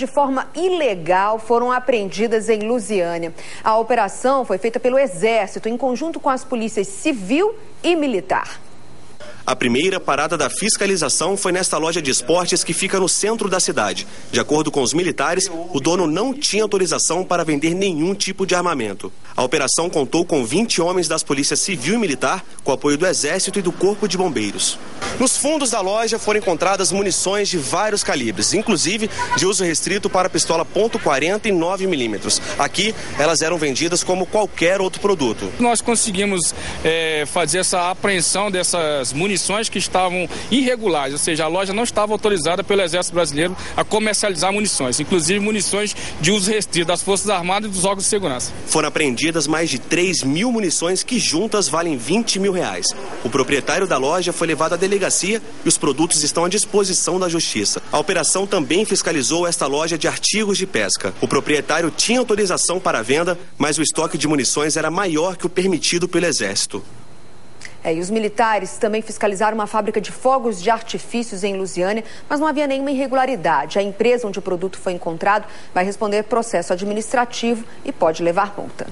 de forma ilegal foram apreendidas em Lusiânia. A operação foi feita pelo Exército em conjunto com as polícias civil e militar. A primeira parada da fiscalização foi nesta loja de esportes que fica no centro da cidade. De acordo com os militares, o dono não tinha autorização para vender nenhum tipo de armamento. A operação contou com 20 homens das polícias civil e militar, com apoio do Exército e do Corpo de Bombeiros. Nos fundos da loja foram encontradas munições de vários calibres, inclusive de uso restrito para pistola .40 e 9 milímetros. Aqui, elas eram vendidas como qualquer outro produto. Nós conseguimos é, fazer essa apreensão dessas munições que estavam irregulares, ou seja, a loja não estava autorizada pelo Exército Brasileiro a comercializar munições, inclusive munições de uso restrito das Forças Armadas e dos órgãos de segurança. Foram apreendidas mais de 3 mil munições que juntas valem 20 mil reais. O proprietário da loja foi levado à delegacia e os produtos estão à disposição da Justiça. A operação também fiscalizou esta loja de artigos de pesca. O proprietário tinha autorização para a venda, mas o estoque de munições era maior que o permitido pelo Exército. É, e os militares também fiscalizaram uma fábrica de fogos de artifícios em Lusiânia, mas não havia nenhuma irregularidade. A empresa onde o produto foi encontrado vai responder processo administrativo e pode levar multa.